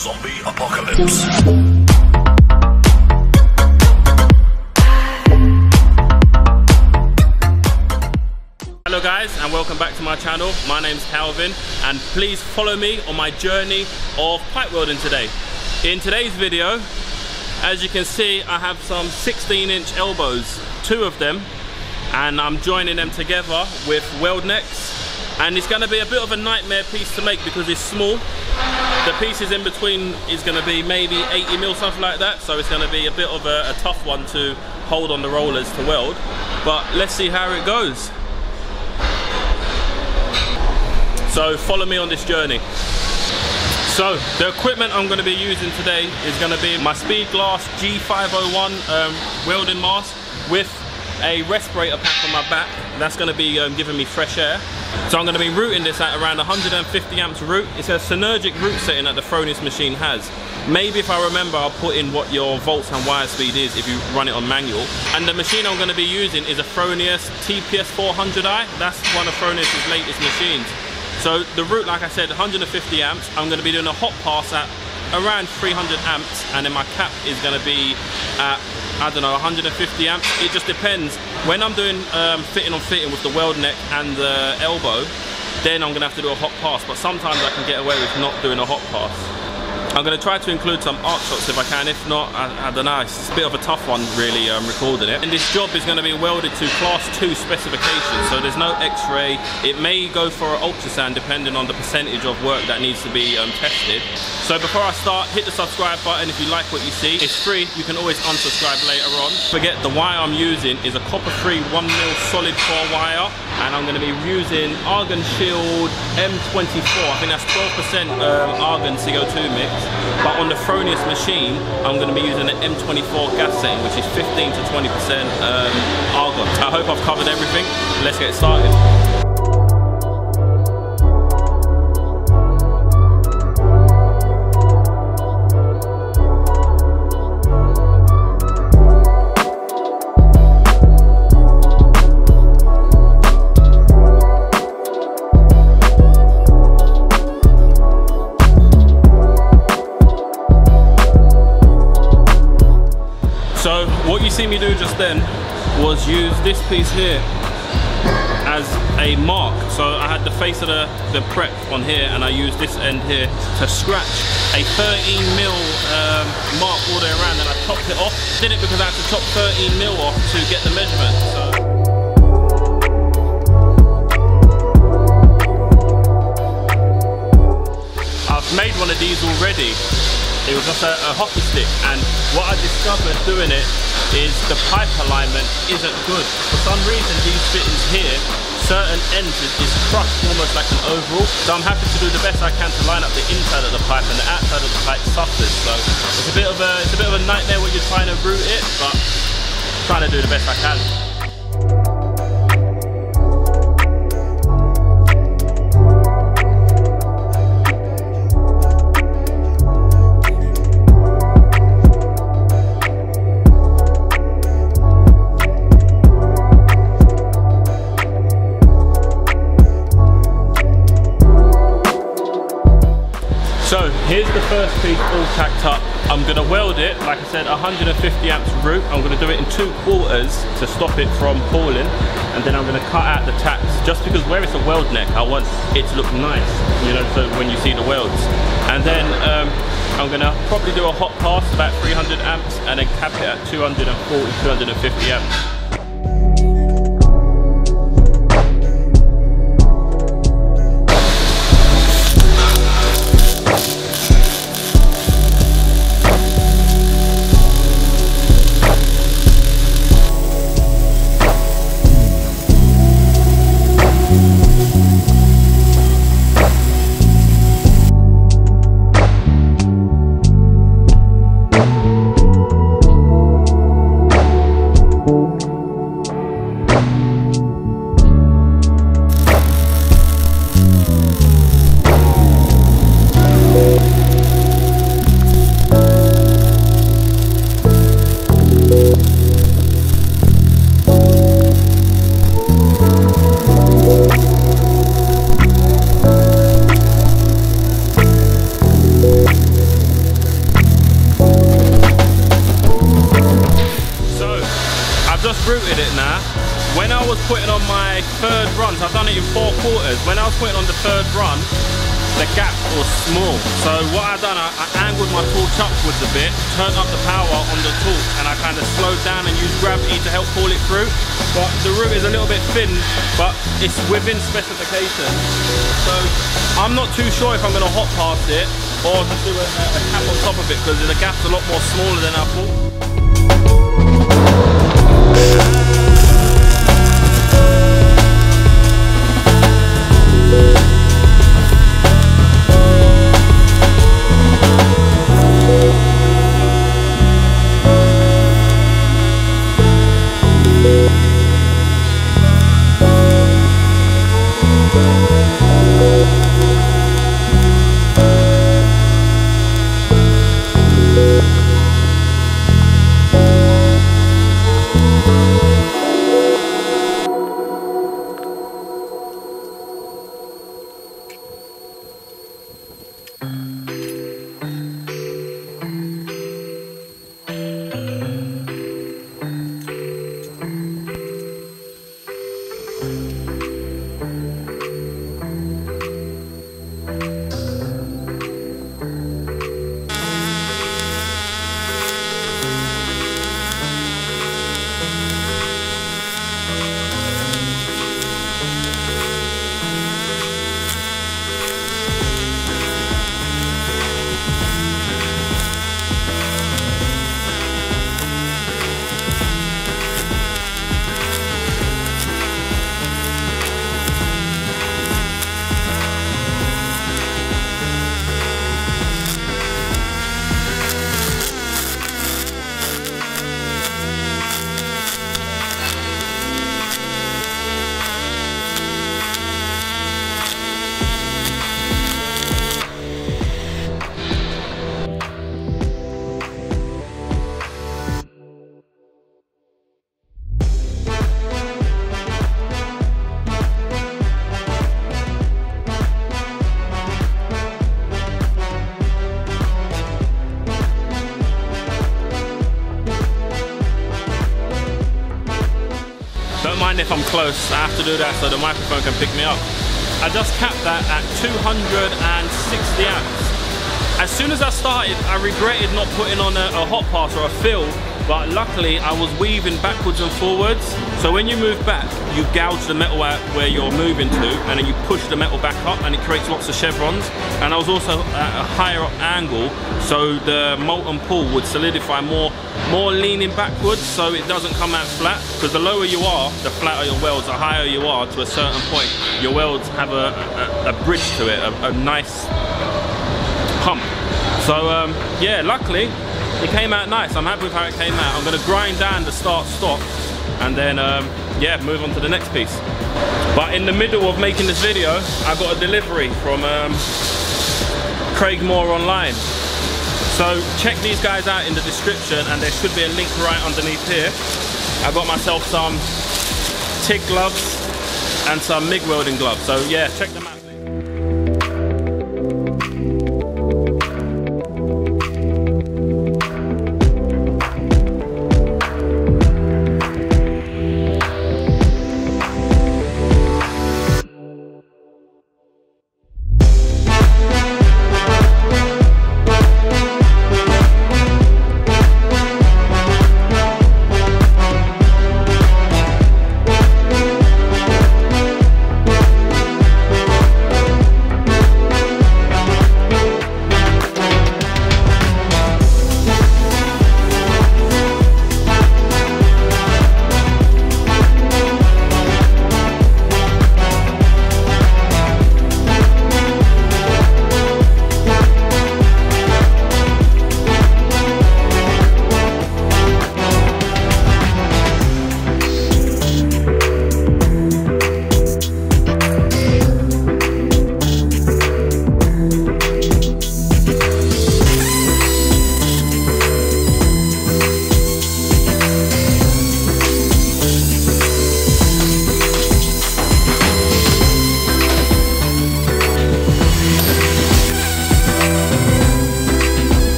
Zombie Apocalypse. Hello guys and welcome back to my channel. My name's Calvin and please follow me on my journey of pipe welding today. In today's video, as you can see, I have some 16 inch elbows, two of them, and I'm joining them together with weld necks. And it's gonna be a bit of a nightmare piece to make because it's small. The pieces in between is gonna be maybe 80 mil, something like that. So it's gonna be a bit of a, a tough one to hold on the rollers to weld. But let's see how it goes. So follow me on this journey. So the equipment I'm going to be using today is going to be my Speedglas G501 um, welding mask with a respirator pack on my back. That's going to be um, giving me fresh air. So I'm going to be rooting this at around 150 amps root. It's a synergic root setting that the Fronius machine has. Maybe if I remember, I'll put in what your volts and wire speed is if you run it on manual. And the machine I'm going to be using is a Fronius TPS 400i. That's one of Fronius' latest machines. So the root, like I said, 150 amps. I'm going to be doing a hot pass at around 300 amps, and then my cap is going to be at I don't know 150 amps. It just depends. When I'm doing um, fitting on fitting with the weld neck and the elbow, then I'm to have to do a hot pass. But sometimes I can get away with not doing a hot pass. I'm going to try to include some arc shots if I can. If not, I, I don't know. It's a bit of a tough one, really, um, recording it. And this job is going to be welded to class 2 specifications, so there's no x-ray. It may go for an ultrasound depending on the percentage of work that needs to be um, tested. So before I start, hit the subscribe button if you like what you see. It's free. You can always unsubscribe later on. Forget the wire I'm using is a copper-free 1mm solid core wire, and I'm going to be using Argon Shield M24. I think that's 12% um, argon CO2 mix. But on the Fronius machine, I'm going to be using an M24 gas setting, which is 15 to 20% um, argon. I hope I've covered everything. Let's get started. Then was use this piece here as a mark. So I had the face of the, the prep on here and I used this end here to scratch a 13 mil um, mark all the way around and I topped it off. Did it because I had to chop 13 mil off to get the measurement. So. I've made one of these already. It was just a, a, hockey stick and what I discovered doing it is the pipe alignment isn't good. For some reason these fittings here, certain ends is, crushed almost like an overall. So I'm happy to do the best I can to line up the inside of the pipe and the outside of the pipe suffers. So it's a bit of a it's a bit of a nightmare when you're trying to root it, but I'm trying to do the best I can. So here's the first piece all tacked up. I'm gonna weld it, like I said, 150 amps root. I'm gonna do it in two quarters to stop it from pulling. And then I'm gonna cut out the tacks, just because where it's a weld neck, I want it to look nice, you know, so when you see the welds. And then um, I'm gonna probably do a hot pass, about 300 amps, and then cap it at 240, 250 amps. My torch upwards a bit, turned up the power on the torch, and I kind of slowed down and used gravity to help pull it through. But the root is a little bit thin, but it's within specification. So I'm not too sure if I'm going to hot pass it or just do a, a cap on top of it because the gap's a lot more smaller than I thought. mind close, I have to do that so the microphone can pick me up. I just capped that at 260 amps. As soon as I started, I regretted not putting on a, a hot pass or a fill but luckily I was weaving backwards and forwards. So when you move back, you gouge the metal out where you're moving to, and then you push the metal back up and it creates lots of chevrons. And I was also at a higher up angle, so the molten pool would solidify more, more leaning backwards so it doesn't come out flat. Because the lower you are, the flatter your welds, the higher you are to a certain point, your welds have a, a, a bridge to it, a, a nice hump. So um, yeah, luckily it came out nice. I'm happy with how it came out. I'm gonna grind down the start stop and then um, yeah, move on to the next piece. But in the middle of making this video, I got a delivery from um, Craigmore online. So check these guys out in the description and there should be a link right underneath here. I got myself some TIG gloves and some MIG welding gloves. So yeah, check them out.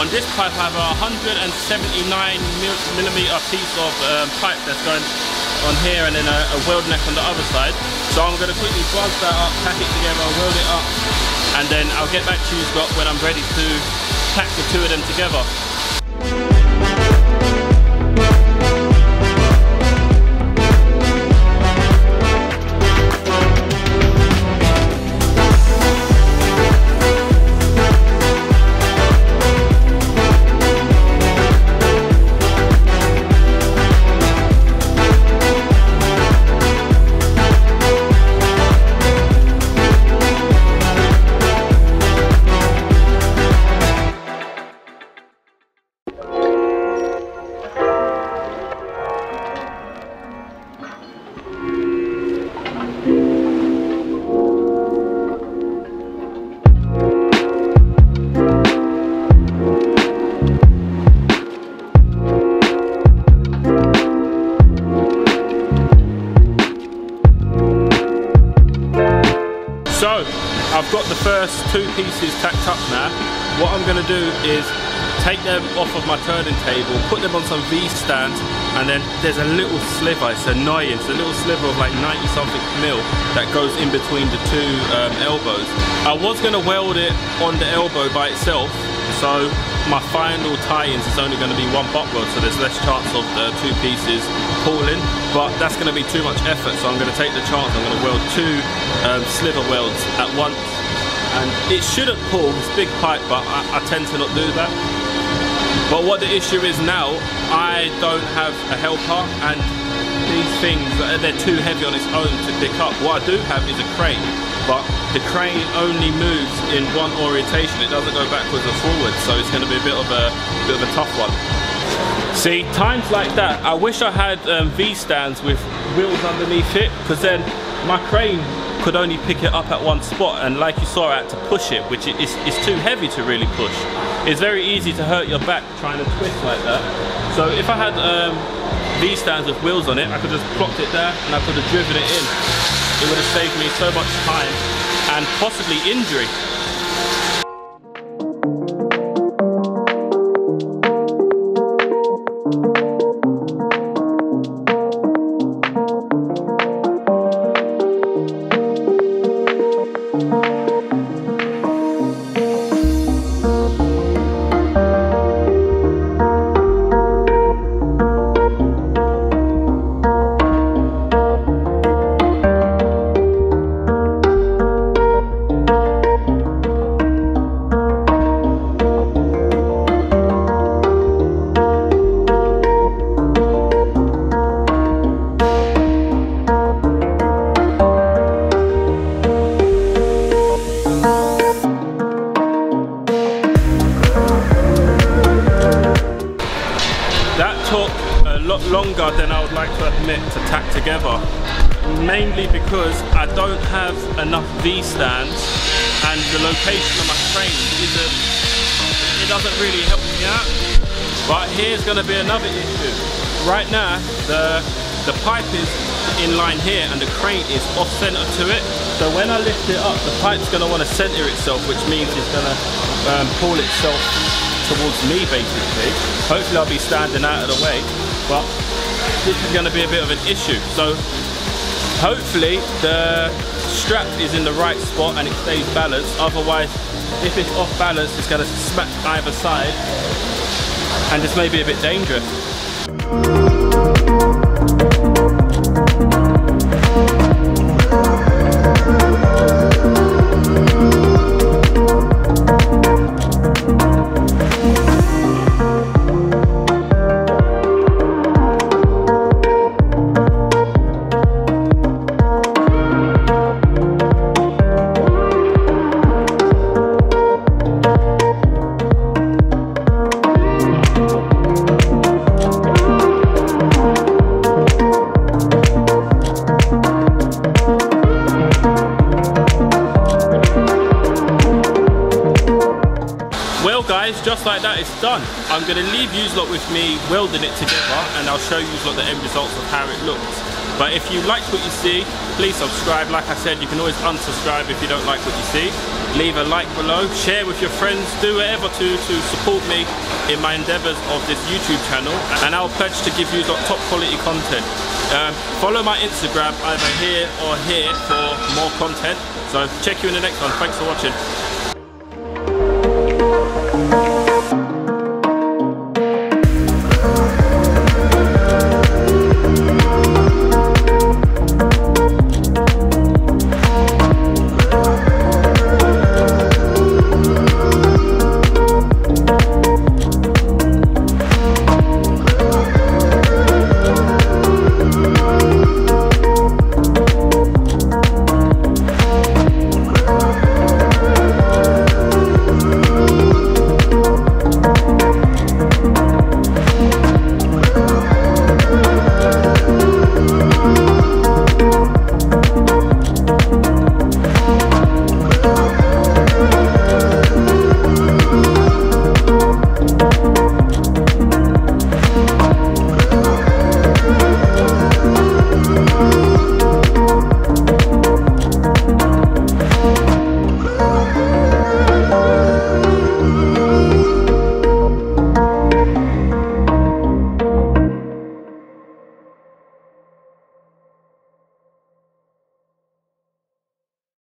On this pipe I have a 179 millimeter piece of um, pipe that's going on here and then a, a weld neck on the other side. So I'm going to quickly buzz that up, pack it together, weld it up, and then I'll get back to you Scott when I'm ready to pack the two of them together. I've got the first two pieces tacked up now. What I'm going to do is take them off of my turning table, put them on some V-stands, and then there's a little sliver, it's annoying, it's a little sliver of like 90 something mil that goes in between the two um, elbows. I was going to weld it on the elbow by itself, so my final tie-ins is only going to be one butt weld, so there's less chance of the two pieces pulling, but that's going to be too much effort, so I'm going to take the chance, I'm going to weld two um, sliver welds at once, and it shouldn't pull, it's big pipe, but I, I tend to not do that. But what the issue is now, I don't have a helper, and these things, they're too heavy on its own to pick up. What I do have is a crane, but the crane only moves in one orientation. It doesn't go backwards or forwards, so it's going to be a bit of a bit of a tough one. See, times like that, I wish I had um, V-stands with wheels underneath it, because then my crane could only pick it up at one spot, and like you saw, I had to push it, which is, is too heavy to really push. It's very easy to hurt your back trying to twist like that. So if I had um, V-stands with wheels on it, I could just plopped it there, and I could have driven it in. It would have saved me so much time and possibly injury. Lot longer than I would like to admit to tack together. Mainly because I don't have enough V-stands and the location of my crane isn't, it doesn't really help me out. But here's gonna be another issue. Right now, the, the pipe is in line here and the crane is off center to it. So when I lift it up, the pipe's gonna wanna center itself, which means it's gonna um, pull itself towards me basically. Hopefully I'll be standing out of the way, but this is going to be a bit of an issue. So hopefully the strap is in the right spot and it stays balanced. Otherwise, if it's off balance, it's going to smack either side and this may be a bit dangerous. I'm going to leave you lot with me welding it together and I'll show you lot the end results of how it looks. But if you like what you see, please subscribe. Like I said, you can always unsubscribe if you don't like what you see. leave a like below, share with your friends, do whatever to, to support me in my endeavors of this YouTube channel and I'll pledge to give you top quality content. Um, follow my Instagram either here or here for more content. So check you in the next one. Thanks for watching.